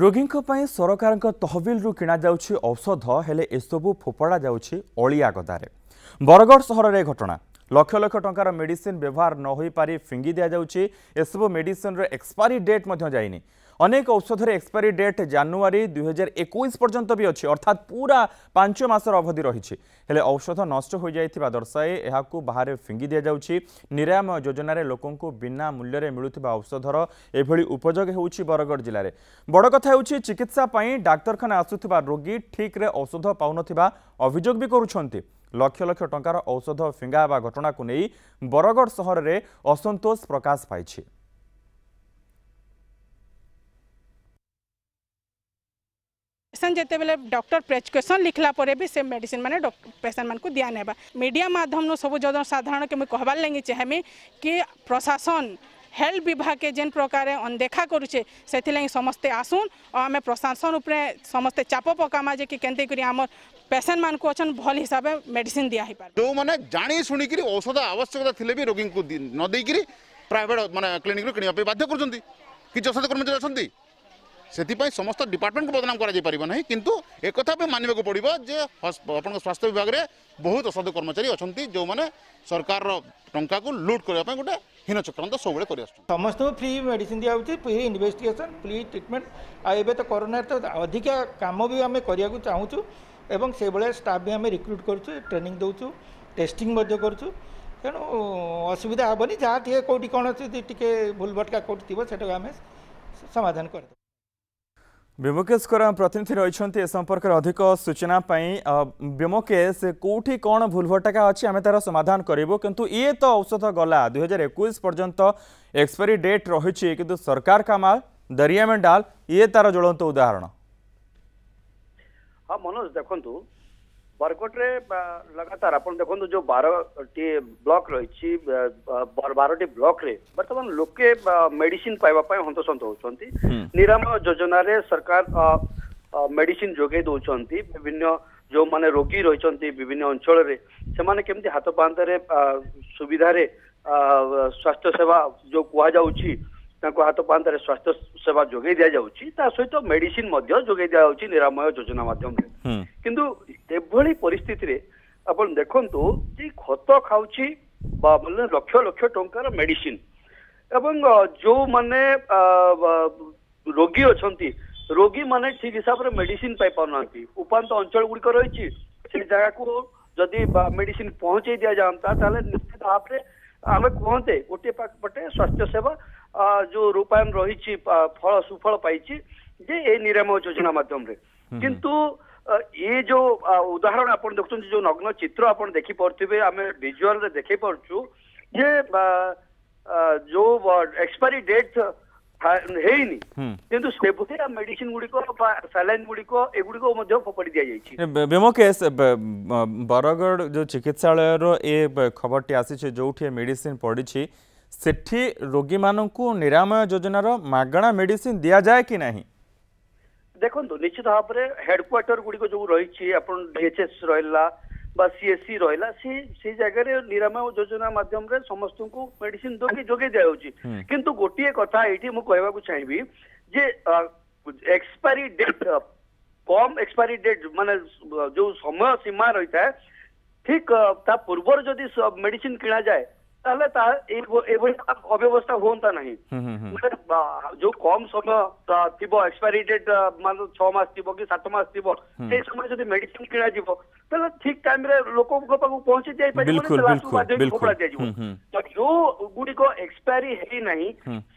ରୋଗୀଙ୍କ ପାଇଁ ସରକାରଙ୍କ ତହବିଲରୁ କିଣାଯାଉଛି ଔଷଧ ହେଲେ ଏସବୁ ଫୋପଡ଼ା ଯାଉଛି ଅଳିଆ ଗଦାରେ ବରଗଡ଼ ସହରରେ ଘଟଣା ଲକ୍ଷ ଲକ୍ଷ ଟଙ୍କାର ମେଡିସିନ ବ୍ୟବହାର ନ ହୋଇପାରି ଫିଙ୍ଗି ଦିଆଯାଉଛି ଏସବୁ ମେଡିସିନର ଏକ୍ସପାରି ଡେଟ୍ ମଧ୍ୟ ଯାଇନି অনেক ঔষধের এক্সপায়ারি ডেট জানুয়ারি দুই হাজার একুশ পর্যন্ত বি অছি অর্থাৎ পুরা পাঁচ মাসর অবধি রয়েছে হলে ঔষধ নষ্ট হয়ে যাই দর্শায়ে এখন বাহারে ফিঙ্গি দিয়া যাচ্ছে নিরাময় যোজনার লোক বিনা মূল্যের মিলুবা ঔষধর এভাবে উপযোগ হচ্ছে বরগড় জেলার বড় কথা হচ্ছে চিকিৎসা পাই ডাক্তারখানা আসুবা রোগী ঠিকরে ঔষধ পাওয়া অভিযোগ বি করছেন লক্ষ লক্ষ টঙ্কার ঔষধ ফিঙ্গা ঘটনা ঘটনাকু নেই বরগড় সহরের অসন্তোষ প্রকাশ পাইছে मेडिसन जिते बेले डॉक्टर प्रेस्क्रिप्सन लिखला पर भी से मेडिसिन मैंने पेसेंट मानक दिया मीडिया मध्यम सब जन साधारण के मुझे कहबार लगे चाहेमी कि प्रशासन हेल्थ विभाग के जेन प्रकार अनदेखा करुचे से समस्ते आसुन और आम प्रशासन उपरे समस्ते चाप पकामा जे कि केन्ते करी आम पेसेंट मान को अच्छे भल हिसाब से मेडिसिन दिया पार जो मैंने जाणी शुणी औषध आवश्यकता थी भी रोगी को नदेक प्राइट मैंने क्लिनिक कि बाध्य कर कि औषध कर्मचारी अच्छा ସେଥିପାଇଁ ସମସ୍ତ ଡିପାର୍ଟମେଣ୍ଟକୁ ବଦନାମ କରାଯାଇପାରିବ ନାହିଁ କିନ୍ତୁ ଏକଥା ବି ମାନିବାକୁ ପଡ଼ିବ ଯେ ଆପଣଙ୍କ ସ୍ୱାସ୍ଥ୍ୟ ବିଭାଗରେ ବହୁତ ଅସାଧୁ କର୍ମଚାରୀ ଅଛନ୍ତି ଯେଉଁମାନେ ସରକାରର ଟଙ୍କାକୁ ଲୁଟ୍ କରିବା ପାଇଁ ଗୋଟେ ହୀନ ଚକ୍ରାନ୍ତ ସବୁବେଳେ କରିଆସୁଛନ୍ତି ସମସ୍ତଙ୍କୁ ଫ୍ରି ମେଡ଼ିସିନ ଦିଆହେଉଛି ଫ୍ରି ଇନଭେଷ୍ଟିଗେସନ୍ ଫ୍ରି ଟ୍ରିଟମେଣ୍ଟ ଆଉ ଏବେ ତ କରୋନାରେ ତ ଅଧିକା କାମ ବି ଆମେ କରିବାକୁ ଚାହୁଁଛୁ ଏବଂ ସେଇଭଳିଆ ଷ୍ଟାଫ୍ ବି ଆମେ ରିକ୍ରୁଟ୍ କରୁଛୁ ଟ୍ରେନିଂ ଦେଉଛୁ ଟେଷ୍ଟିଂ ମଧ୍ୟ କରୁଛୁ ତେଣୁ ଅସୁବିଧା ହେବନି ଯାହା ଟିକେ କେଉଁଠି କ'ଣ ଅଛି ଟିକେ ଭୁଲ ଭଟକା କେଉଁଠି ଥିବ ସେଟାକୁ ଆମେ ସମାଧାନ କରିଦେବୁ ব্যোমকেশঙ্কর প্রতিনিধি রয়েছেন এ সম্পর্কে অধিক সূচনা পাই ব্যোমকেশ কোটি কোণ ভুলভটকা অছি আমি তার সমাধান করবু কিন্তু ইয়ে তো ঔষধ গলা দুই হাজার একুশ পর্যন্ত এক্সপারি ডেট রয়েছে কিন্তু সরকার কামাল দরিয়া মে ডাল ইয়ে তার জ্বলন্ত উদাহরণ হ্যাঁ মনোজ দেখুন বরগটে লাগাতার আপনার দেখুন যে বারটি ব্লক রয়েছে বারটি ব্লকরে বর্তমান লোকে মেডিসিন পাইবা পাই হন্তসন্ত হচ্ছন্তি নিরাময় যোজনারে সরকার মেডিসিন যোগাই দৌঁচন্তি বিভিন্ন जो माने रोगी रही विभिन्न अंचल से केमती हाथ पांतरे सुविधार स्वास्थ्य सेवा जो कहुच हाथ पहां स्वास्थ्य सेवा जगे दि जाऊँगी सहित मेडिसीन जगे दि जाऊँगी निरामय योजना मध्यम कि पिस्थित आप देखु खत खाऊ लक्ष लक्ष ट मेडिसीन एवं जो मैंने रोगी अच्छा रोगी मैंने ठीक हिसाब से मेडिसीन पाई ना उपात अंचल गुड़िक रही जगह को जदि मेडिसीन पहुंचे दि जाता निश्चित भाव में आम कहते गोटे पटे स्वास्थ्य सेवा जो रूपायन रही फल सुफल पाई जे ए निराम योजना मध्यम किंतु ये जो उदाहरण आप देखते जो नग्न चित्र आप देखी पार्थे आम भिजुआल देखे पार्चु जे जो एक्सपायरी डेट बरगढ़ जो चिकित्सा खबर टी आसी जो मेडिसिन पड़ी से रोगी मानय योजन मगणा मेड दि जाए कि ना देखो निश्चित भाव में हेडक्वाटर गुड़िक जो रही डीएचएस रहा सीएससी रहा सी से जगह निरामय योजना मध्यम समस्त को मेडिसिन जोगे दिखाई किंतु गोटे कथा ये मुझे चाहिए जे एक्सपायरी डेट कम एक्सपायरी डेट माने जो समय सीमा रही है ठीक पूर्वर जदि मेडिसिन किणा అలత ఏవో ఏవో ఆ అవయవస్తా హోంటా నహీ హమ్ హమ్ హమ్ మల జో కమ్ సబ్ త దిబో ఎక్స్పైరిటెడ్ మందు 6 మాస తిబో కి 7 మాస తిబో సే సమయ జోడి మెడిసిన్ కిడా దిబో తల ఠీక్ టైమరే లోకో కో పకు పోంచి జై పై పాయే కోని సేవస తో అడెప్ కోలా జైబో హమ్ హమ్ త యో గుడి కో ఎక్స్పైరీ హే హి నహీ హమ్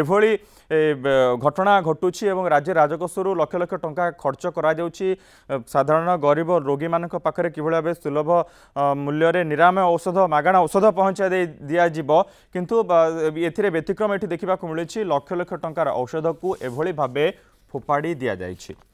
এভাবে ঘটনা ঘটুছি এবং রাজ্য রাজকোষর লক্ষ লক্ষ টঙ্কা খরচ করা যাচ্ছে সাধারণ গরিব রোগী মান পাখে কিভাবে ভাবে সুলভ মূল্যের নিরাময় ঔষধ মাগণা ঔষধ পৌঁছাই দিয়াযিব কিন্তু এতে ব্যতিক্রম এটি দেখা মিছে লক্ষ লক্ষ টঙ্কার ঔষধকু এভাবে ভাবে ফোপাড়ি যাই